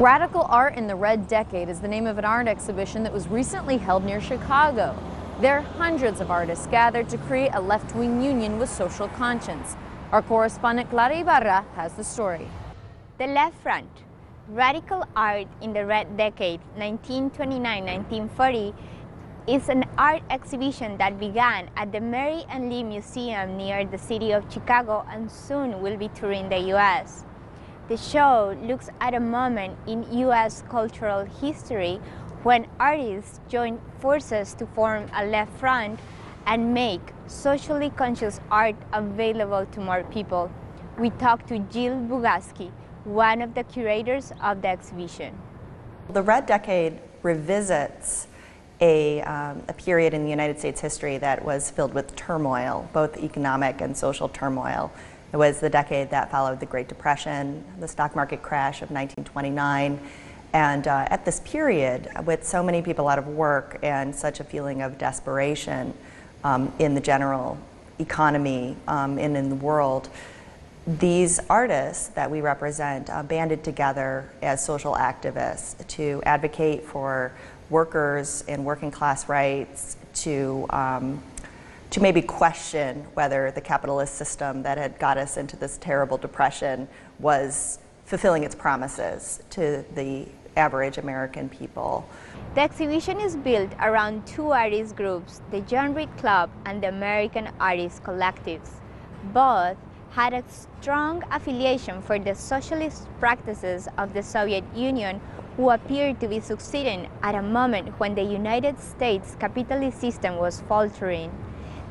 Radical Art in the Red Decade is the name of an art exhibition that was recently held near Chicago. There are hundreds of artists gathered to create a left-wing union with social conscience. Our correspondent Clara Ibarra has the story. The Left Front, Radical Art in the Red Decade, 1929-1940, is an art exhibition that began at the Mary and Leigh Museum near the city of Chicago and soon will be touring the U.S. The show looks at a moment in U.S. cultural history when artists joined forces to form a left front and make socially conscious art available to more people. We talked to Jill Bugajski, one of the curators of the exhibition. The Red Decade revisits a, um, a, period in the United States history that was filled with turmoil, both economic and social turmoil. It was the decade that followed the Great Depression, the stock market crash of 1929. And uh, at this period, with so many people out of work and such a feeling of desperation um, in the general economy um, and in the world, these artists that we represent uh, banded together as social activists to advocate for workers and working class rights, to um, to maybe question whether the capitalist system that had got us into this terrible depression was fulfilling its promises to the average American people. The exhibition is built around two artist groups, the John Reed Club and the American Artists Collectives. Both had a strong affiliation for the socialist practices of the Soviet Union who appeared to be succeeding at a moment when the United States capitalist system was faltering.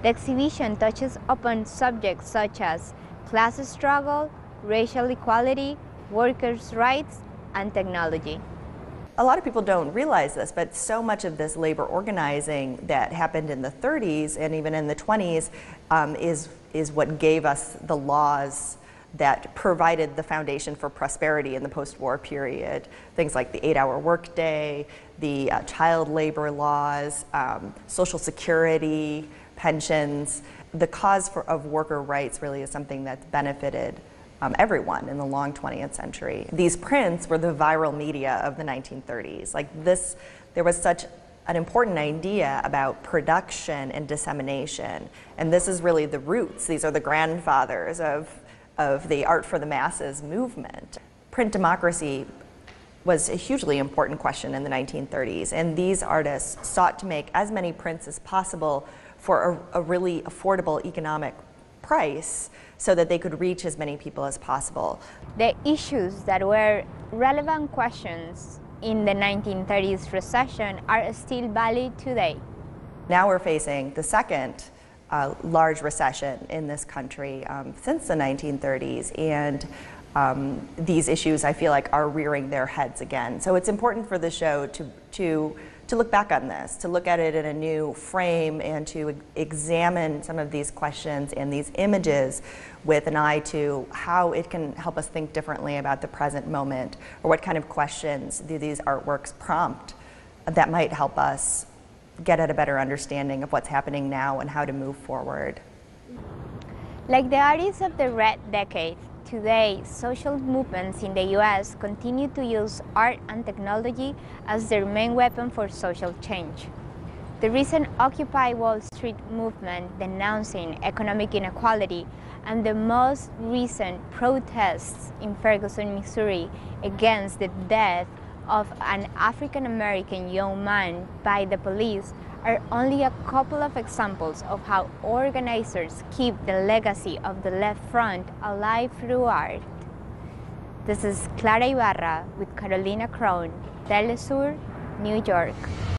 The exhibition touches upon subjects such as class struggle, racial equality, workers' rights, and technology. A lot of people don't realize this, but so much of this labor organizing that happened in the 30s and even in the 20s um, is, is what gave us the laws that provided the foundation for prosperity in the post-war period. Things like the eight-hour workday, the uh, child labor laws, um, social security, pensions. The cause for, of worker rights really is something that's benefited um, everyone in the long 20th century. These prints were the viral media of the 1930s. Like this, there was such an important idea about production and dissemination. And this is really the roots. These are the grandfathers of, of the art for the masses movement. Print democracy was a hugely important question in the 1930s. And these artists sought to make as many prints as possible for a, a really affordable economic price so that they could reach as many people as possible. The issues that were relevant questions in the 1930s recession are still valid today. Now we're facing the second uh, large recession in this country um, since the 1930s and um, these issues I feel like are rearing their heads again. So it's important for the show to, to to look back on this, to look at it in a new frame and to examine some of these questions and these images with an eye to how it can help us think differently about the present moment or what kind of questions do these artworks prompt that might help us get at a better understanding of what's happening now and how to move forward. Like the artists of the Red Decade, Today, social movements in the US continue to use art and technology as their main weapon for social change. The recent Occupy Wall Street movement denouncing economic inequality and the most recent protests in Ferguson, Missouri against the death of an African American young man by the police are only a couple of examples of how organizers keep the legacy of the left front alive through art. This is Clara Ibarra with Carolina Crone, Telesur, New York.